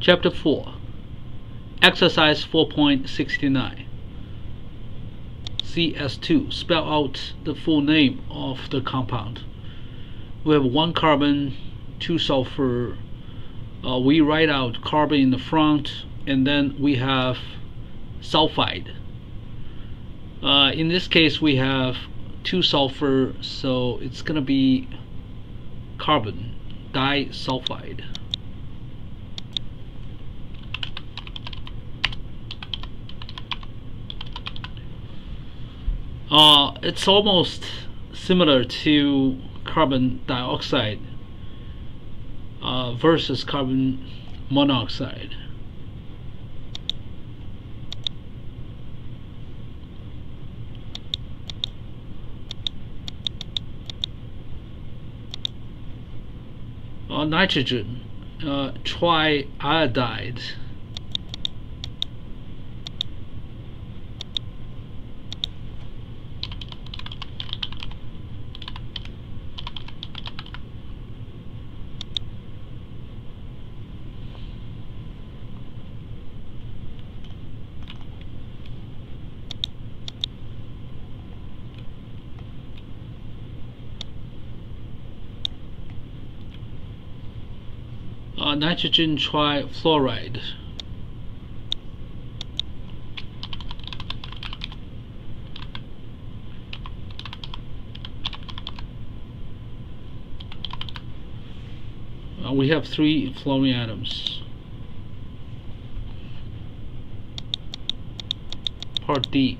Chapter 4 Exercise 4.69 CS2 Spell out the full name of the compound. We have one carbon, two sulfur. Uh, we write out carbon in the front, and then we have sulfide. Uh, in this case, we have two sulfur, so it's going to be carbon disulfide. Uh, it's almost similar to carbon dioxide uh, versus carbon monoxide. Uh, nitrogen, uh, triiodide. Uh, nitrogen trifluoride. Uh, we have three fluorine atoms. Part D.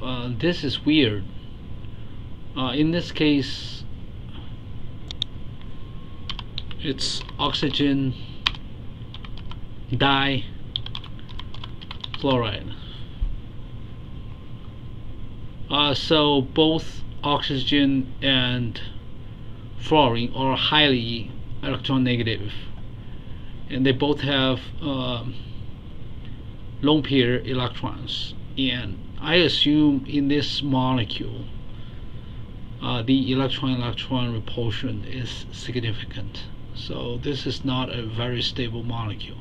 Uh, this is weird. Uh, in this case, it's oxygen difluoride. Uh, so both oxygen and fluorine are highly electron negative and they both have um, lone pair electrons. And I assume in this molecule uh, the electron-electron repulsion is significant so this is not a very stable molecule